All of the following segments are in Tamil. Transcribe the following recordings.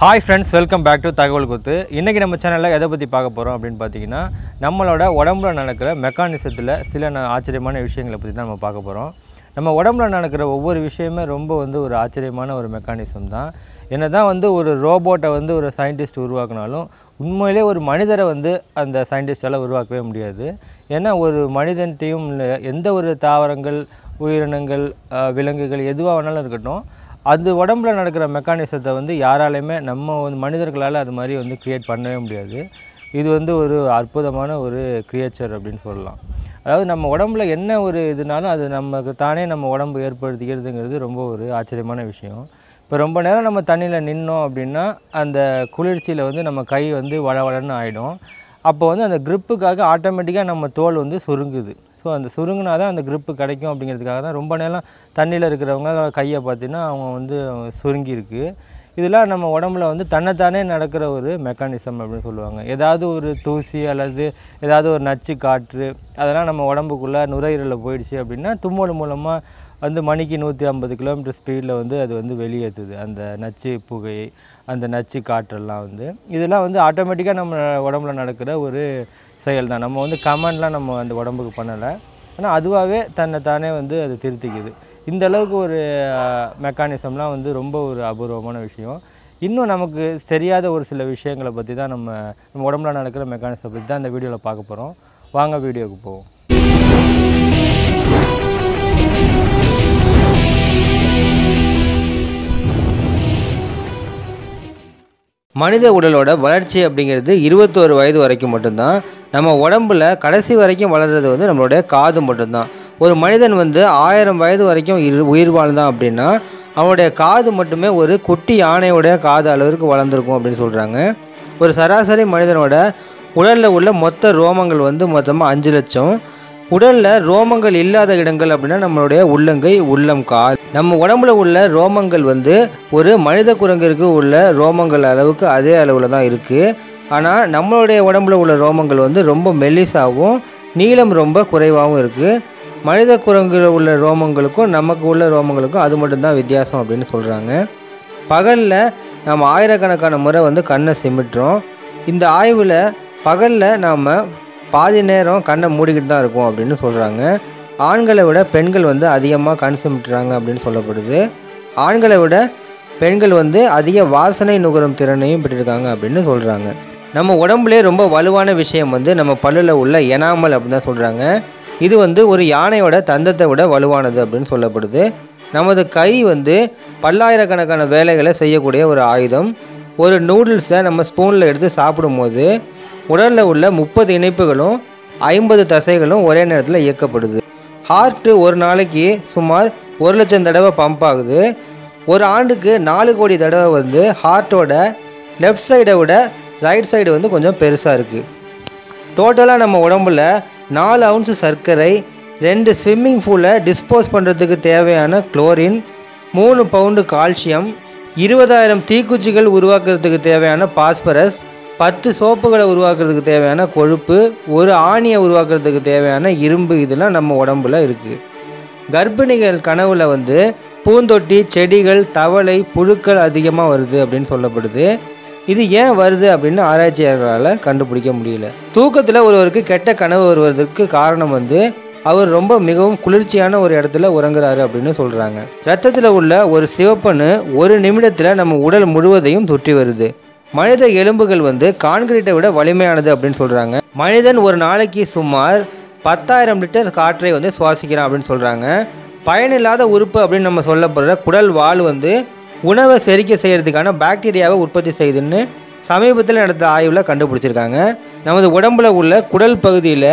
Hi friends welcome back to Thagaval Kuthu இன்றைக்கி நம்ம சேனலில் எதை பற்றி பார்க்க போகிறோம் அப்படின்னு பார்த்தீங்கன்னா நம்மளோட உடம்புல நடக்கிற மெக்கானிசத்தில் சில ஆச்சரியமான விஷயங்களை பற்றி தான் நம்ம பார்க்க போகிறோம் நம்ம உடம்புல நடக்கிற ஒவ்வொரு விஷயமே ரொம்ப வந்து ஒரு ஆச்சரியமான ஒரு மெக்கானிசம் தான். என்ன தான் வந்து ஒரு ரோபோட்டை வந்து ஒரு சயின்டிஸ்ட் உருவாக்கினாலும் உண்மையிலே ஒரு மனிதரை வந்து அந்த சயின்டிஸ்டால் உருவாக்கவே முடியாது. ஏன்னா ஒரு மனிதன்ட்டையும் எந்த ஒரு தாவரங்கள் உயிரினங்கள் விலங்குகள் எதுவாக வேணாலும் இருக்கட்டும் அது உடம்புல நடக்கிற மெக்கானிசத்தை வந்து யாராலையுமே நம்ம வந்து மனிதர்களால் அது மாதிரி வந்து க்ரியேட் பண்ணவே முடியாது. இது வந்து ஒரு அற்புதமான ஒரு க்ரியேச்சர் அப்படின்னு சொல்லலாம். அதாவது நம்ம உடம்புல என்ன ஒரு இதுனாலும் அது நமக்கு தானே நம்ம உடம்பு ஏற்படுத்திக்கிறதுங்கிறது ரொம்ப ஒரு ஆச்சரியமான விஷயம். இப்போ ரொம்ப நேரம் நம்ம தண்ணியில் நின்னோம் அப்படின்னா அந்த குளிர்ச்சியில் வந்து நம்ம கை வந்து வளவளன்னு ஆகிடும் அப்போ வந்து அந்த க்ரிப்புக்காக ஆட்டோமேட்டிக்காக நம்ம தோல் வந்து சுருங்குது. ஸோ அந்த சுருங்கினா தான் அந்த க்ரிப்பு கிடைக்கும் அப்படிங்கிறதுக்காக தான் ரொம்ப நேரம் தண்ணியில் இருக்கிறவங்க கையை பார்த்தீங்கன்னா அவங்க வந்து சுருங்கியிருக்கு. இதெல்லாம் நம்ம உடம்புல வந்து தன்னைத்தானே நடக்கிற ஒரு மெக்கானிசம் அப்படின்னு சொல்லுவாங்க. ஏதாவது ஒரு தூசி அல்லது ஏதாவது ஒரு நச்சு காற்று அதெல்லாம் நம்ம உடம்புக்குள்ளே நுரையீரலில் போயிடுச்சு அப்படின்னா தும்மல் மூலமாக வந்து மணிக்கு நூற்றி ஐம்பது கிலோமீட்டர் ஸ்பீடில் வந்து அது வந்து வெளியேற்றுது அந்த நச்சு புகை அந்த நச்சு காற்றெல்லாம் வந்து. இதெல்லாம் வந்து ஆட்டோமேட்டிக்காக நம்ம உடம்புல நடக்கிற ஒரு செயல் தான் நம்ம வந்து கமெண்ட்லாம் நம்ம அந்த உடம்புக்கு பண்ணலை. ஆனால் அதுவாகவே தன்னை தானே வந்து அது திருத்திக்குது. இந்த அளவுக்கு ஒரு மெக்கானிசம்லாம் வந்து ரொம்ப ஒரு அபூர்வமான விஷயம். இன்னும் நமக்கு தெரியாத ஒரு சில விஷயங்களை பற்றி தான் நம்ம நம்ம உடம்புல நடக்கிற மெக்கானிசம் பற்றி தான் இந்த வீடியோவில் பார்க்க போகிறோம் வாங்க வீடியோவுக்கு போவோம். மனித உடலோட வளர்ச்சி அப்படிங்கிறது இருபத்தோரு வயது வரைக்கும் மட்டும்தான். நம்ம உடம்புல கடைசி வரைக்கும் வளர்றது வந்து நம்மளுடைய காது மட்டும்தான். ஒரு மனிதன் வந்து ஆயிரம் வயது வரைக்கும் இரு உயிர் வாழ்ந்தான் அப்படின்னா அவனுடைய காது மட்டுமே ஒரு குட்டி யானையோடைய காது அளவிற்கு வளர்ந்துருக்கும் அப்படின்னு சொல்கிறாங்க ஒரு சராசரி மனிதனோட உடலில் உள்ள மொத்த ரோமங்கள் வந்து மொத்தமாக அஞ்சு லட்சம். உடல்ல ரோமங்கள் இல்லாத இடங்கள் அப்படின்னா நம்மளுடைய உள்ளங்கை உள்ளம் கால். நம்ம உடம்புல உள்ள ரோமங்கள் வந்து ஒரு மனித குரங்கிற்கு உள்ள ரோமங்கள் அளவுக்கு அதே அளவில் தான் இருக்கு. ஆனால் நம்மளுடைய உடம்புல உள்ள ரோமங்கள் வந்து ரொம்ப மெல்லிசாகவும் நீளம் ரொம்ப குறைவாகவும் இருக்கு. மனித குரங்கில் உள்ள ரோமங்களுக்கும் நமக்கு உள்ள ரோமங்களுக்கும் அது மட்டும்தான் வித்தியாசம் அப்படின்னு சொல்கிறாங்க பகலில் நம்ம ஆயிரக்கணக்கான முறை வந்து கண்ணை சிமிட்டுறோம். இந்த ஆய்வில் பகலில் நாம் பாதி நேரம் கண்ணை மூடிக்கிட்டு தான் இருக்கும் அப்படின்னு சொல்கிறாங்க ஆண்களை விட பெண்கள் வந்து அதிகமாக கண் சுமிட்டுறாங்க அப்படின்னு சொல்லப்படுது. ஆண்களை விட பெண்கள் வந்து அதிக வாசனை நுகரும் திறனையும் பெற்றிருக்காங்க அப்படின்னு சொல்கிறாங்க நம்ம உடம்புலே ரொம்ப வலுவான விஷயம் வந்து நம்ம பல்லில் உள்ள எனாமல் அப்படின்னு தான் சொல்கிறாங்க இது வந்து ஒரு யானையோட தந்தத்தை விட வலுவானது அப்படின்னு சொல்லப்படுது. நமது கை வந்து பல்லாயிரக்கணக்கான வேலைகளை செய்யக்கூடிய ஒரு ஆயுதம். ஒரு நூடுல்ஸை நம்ம ஸ்பூனில் எடுத்து சாப்பிடும்போது உடலில் உள்ள முப்பது இணைப்புகளும் ஐம்பது தசைகளும் ஒரே நேரத்தில் இயக்கப்படுது. ஹார்ட்டு ஒரு நாளைக்கு சுமார் ஒரு லட்சம் தடவை பம்ப் ஆகுது. ஒரு ஆண்டுக்கு நாலு கோடி தடவை வந்து ஹார்ட்டோட லெஃப்ட் சைடை விட ரைட் சைடு வந்து கொஞ்சம் பெருசாக இருக்குது டோட்டலாக நம்ம உடம்புல நாலு அவுன்ஸ் சர்க்கரை ரெண்டு ஸ்விம்மிங் பூலை டிஸ்போஸ் பண்ணுறதுக்கு தேவையான குளோரின் மூணு பவுண்டு கால்சியம் இருபதாயிரம் தீக்குச்சிகள் உருவாக்குறதுக்கு தேவையான பாஸ்பரஸ் பத்து சோப்புகளை உருவாக்குறதுக்கு தேவையான கொழுப்பு ஒரு ஆணியை உருவாக்குறதுக்கு தேவையான இரும்பு இதெல்லாம் நம்ம உடம்புல இருக்குது கர்ப்பிணிகள் கனவுல வந்து பூந்தொட்டி செடிகள் தவளை புழுக்கள் அதிகமாக வருது அப்படின்னு சொல்லப்படுது. இது ஏன் வருது அப்படின்னு ஆராய்ச்சியாளர்களால் கண்டுபிடிக்க முடியல. தூக்கத்தில் ஒருவருக்கு கெட்ட கனவு வருவதற்கு காரணம் வந்து அவர் ரொம்ப மிகவும் குளிர்ச்சியான ஒரு இடத்துல உறங்குறாரு அப்படின்னு சொல்கிறாங்க ரத்தத்தில் உள்ள ஒரு சிவப்பணு ஒரு நிமிடத்தில் நம்ம உடல் முழுவதையும் தொற்றி வருது. மனித எலும்புகள் வந்து கான்கிரீட்டை விட வலிமையானது அப்படின்னு சொல்கிறாங்க மனிதன் ஒரு நாளைக்கு சுமார் பத்தாயிரம் லிட்டர் காற்றை வந்து சுவாசிக்கிறான் அப்படின்னு சொல்கிறாங்க பயனில்லாத உறுப்பு அப்படின்னு நம்ம சொல்லப்படுற குடல் வால் வந்து உணவை செரிக்க செய்யறதுக்கான பாக்டீரியாவை உற்பத்தி செய்யுதுன்னு சமீபத்தில் நடந்த ஆய்வில் கண்டுபிடிச்சிருக்காங்க. நமது உடம்புல உள்ள குடல் பகுதியில்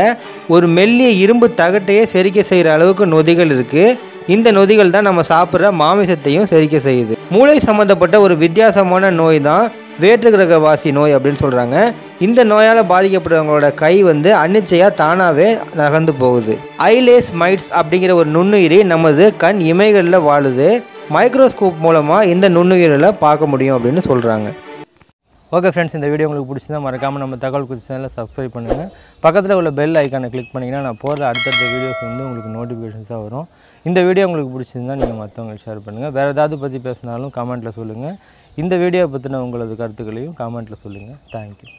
ஒரு மெல்லிய இரும்பு தகட்டையே செரிக்க செய்கிற அளவுக்கு நொதிகள் இருக்குது இந்த நொதிகள் தான் நம்ம சாப்பிட்ற மாமிசத்தையும் செரிக்க செய்யுது. மூளை சம்மந்தப்பட்ட ஒரு வித்தியாசமான நோய் தான் வேற்று கிரகவாசி நோய் அப்படின்னு சொல்கிறாங்க இந்த நோயால் பாதிக்கப்படுறவங்களோட கை வந்து அன்னிச்சையாக தானாகவே நகர்ந்து போகுது. ஐலேஸ் மைட்ஸ் அப்படிங்கிற ஒரு நுண்ணுயிரி நமது கண் இமைகளில் வாழுது. மைக்ரோஸ்கோப் மூலமாக இந்த நுண்ணுயிரில் பார்க்க முடியும் அப்படின்னு சொல்கிறாங்க ஓகே ஃப்ரெண்ட்ஸ் இந்த வீடியோ உங்களுக்கு பிடிச்சிருந்தா மறக்காமல் நம்ம தகவல் குறித்த சேனலில் சப்ஸ்கிரைப் பண்ணுங்கள் பக்கத்தில் உள்ள பெல் ஐக்கானை கிளிக் பண்ணிங்கன்னா நான் போகிற அடுத்தடுத்த வீடியோஸ் வந்து உங்களுக்கு நோட்டிஃபிகேஷன்ஸாக வரும். இந்த வீடியோ உங்களுக்கு பிடிச்சிருந்தா நீங்கள் மற்றவங்களுக்கு ஷேர் பண்ணுங்கள் வேறு ஏதாவது பற்றி பேசினாலும் கமெண்ட்டில் சொல்லுங்கள் இந்த வீடியோ பற்றின உங்களது கருத்துக்களையும் காமெண்ட்டில் சொல்லுங்கள் தேங்க்யூ